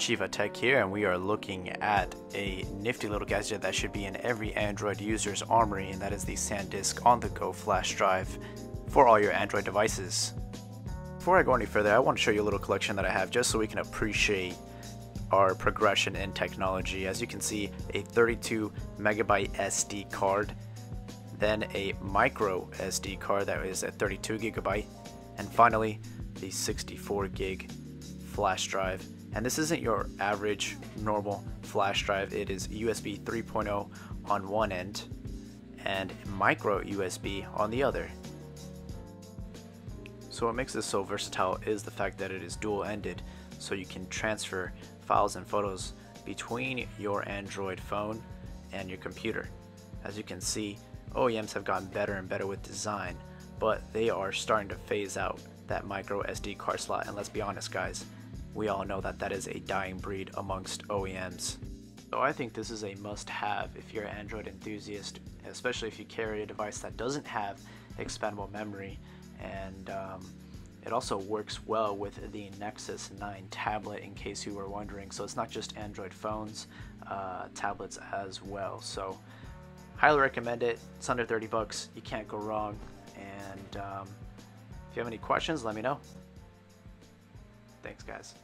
Chiva Tech here and we are looking at a nifty little gadget that should be in every Android user's armory and that is the SanDisk on-the-go flash drive for all your Android devices. Before I go any further, I want to show you a little collection that I have just so we can appreciate our progression in technology. As you can see, a 32 megabyte SD card, then a micro SD card that is a 32 gigabyte, and finally the 64 gig flash drive. And this isn't your average normal flash drive, it is USB 3.0 on one end and micro USB on the other. So what makes this so versatile is the fact that it is dual ended so you can transfer files and photos between your Android phone and your computer. As you can see, OEMs have gotten better and better with design, but they are starting to phase out that micro SD card slot. And let's be honest, guys, we all know that that is a dying breed amongst OEMs. So I think this is a must-have if you're an Android enthusiast, especially if you carry a device that doesn't have expandable memory and um, it also works well with the Nexus 9 tablet in case you were wondering. So it's not just Android phones, uh, tablets as well. So highly recommend it. It's under 30 bucks. You can't go wrong. And um, if you have any questions, let me know. Thanks, guys.